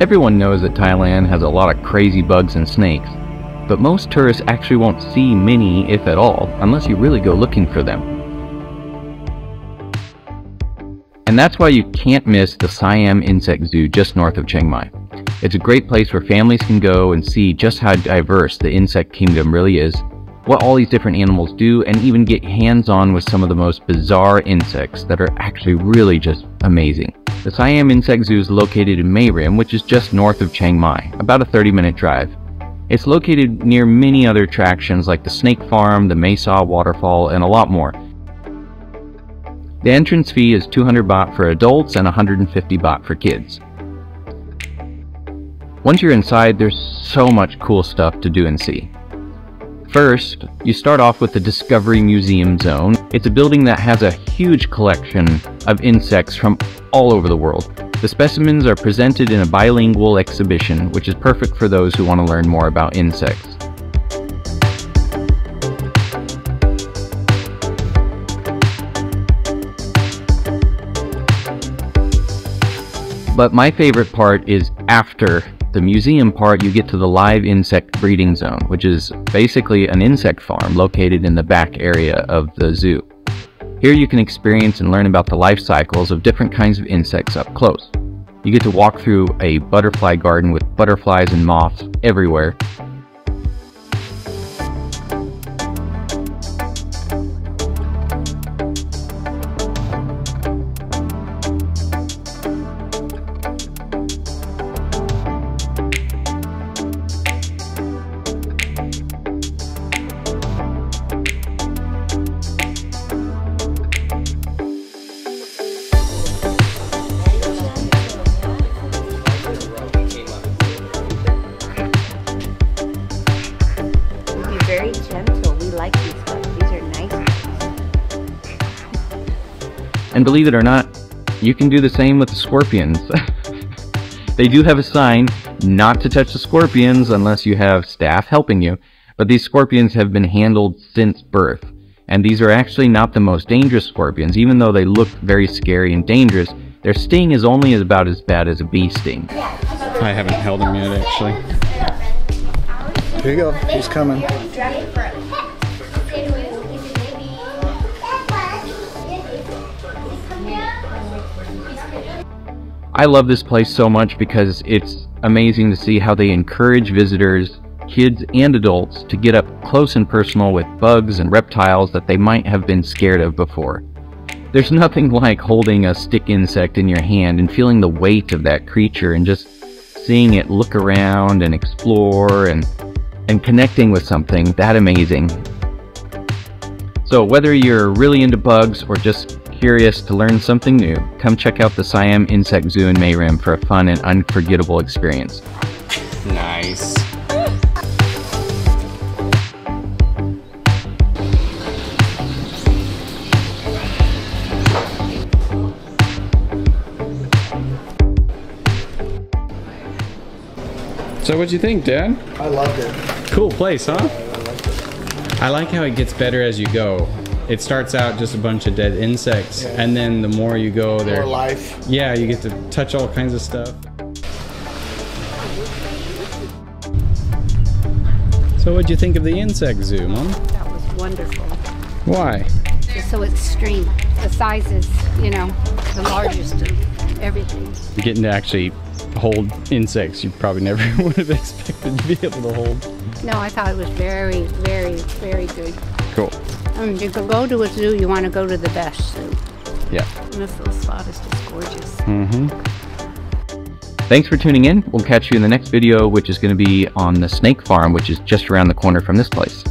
Everyone knows that Thailand has a lot of crazy bugs and snakes, but most tourists actually won't see many, if at all, unless you really go looking for them. And that's why you can't miss the Siam Insect Zoo just north of Chiang Mai. It's a great place where families can go and see just how diverse the insect kingdom really is, what all these different animals do, and even get hands-on with some of the most bizarre insects that are actually really just amazing. The Siam Insect Zoo is located in Mae Rim, which is just north of Chiang Mai, about a 30 minute drive. It's located near many other attractions like the Snake Farm, the Mae Sa Waterfall, and a lot more. The entrance fee is 200 baht for adults and 150 baht for kids. Once you're inside, there's so much cool stuff to do and see. First, you start off with the Discovery Museum Zone. It's a building that has a huge collection of insects from all over the world. The specimens are presented in a bilingual exhibition, which is perfect for those who want to learn more about insects. But my favorite part is after the museum part, you get to the live insect breeding zone, which is basically an insect farm located in the back area of the zoo. Here you can experience and learn about the life cycles of different kinds of insects up close. You get to walk through a butterfly garden with butterflies and moths everywhere, And believe it or not, you can do the same with the scorpions. they do have a sign not to touch the scorpions unless you have staff helping you, but these scorpions have been handled since birth. And these are actually not the most dangerous scorpions, even though they look very scary and dangerous. Their sting is only about as bad as a bee sting. I haven't held him yet, actually. Here you go. He's coming. I love this place so much because it's amazing to see how they encourage visitors, kids and adults, to get up close and personal with bugs and reptiles that they might have been scared of before. There's nothing like holding a stick insect in your hand and feeling the weight of that creature and just seeing it look around and explore and and connecting with something that amazing. So whether you're really into bugs or just curious to learn something new, come check out the Siam Insect Zoo in Mae Rim for a fun and unforgettable experience. Nice. So what'd you think, Dad? I loved it. Cool place, huh? I like how it gets better as you go. It starts out just a bunch of dead insects, Yeah. and then the more you go there, More life. yeah, you get to touch all kinds of stuff. So what'd you think of the insect zoo, Mom? That was wonderful. Why? It's so extreme. The sizes, you know, the largest of everything. Getting to actually hold insects you probably never would have expected to be able to hold. No, I thought it was very, very, very good. Cool. Um, you can go to a zoo, you want to go to the best zoo. Yeah. This little spot is just gorgeous. Mm-hmm. Thanks for tuning in. We'll catch you in the next video, which is going to be on the snake farm, which is just around the corner from this place.